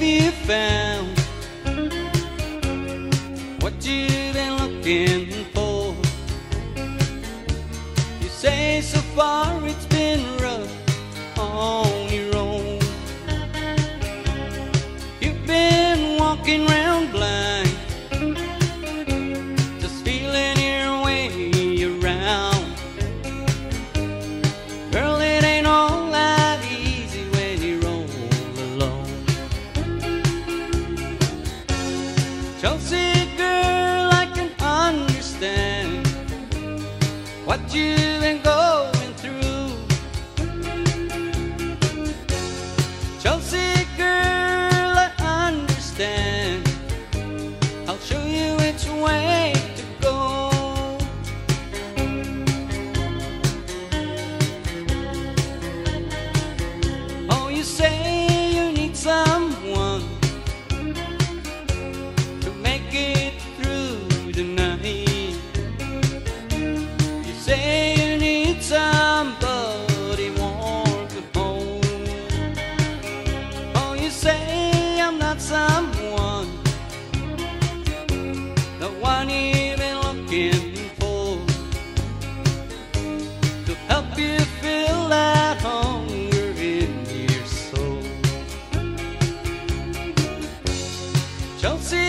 found what you've been looking for. You say so far it's Chelsea girl, I can understand what you've been going through. Chelsea girl, I understand. I'll show you which way someone, the one you've been looking for to help you fill that hunger in your soul. Chelsea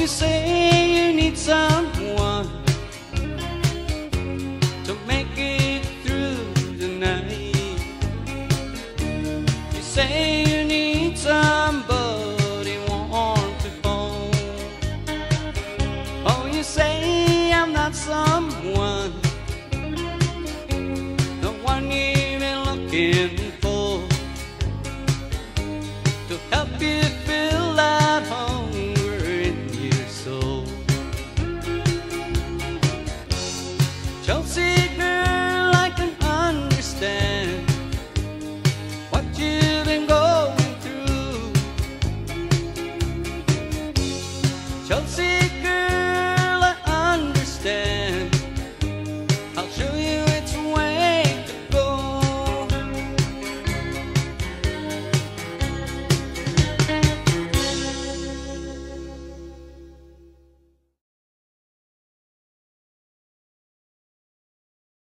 you say you need someone to make it through the night. You say you need somebody warm to hold. Oh, you say I'm not someone,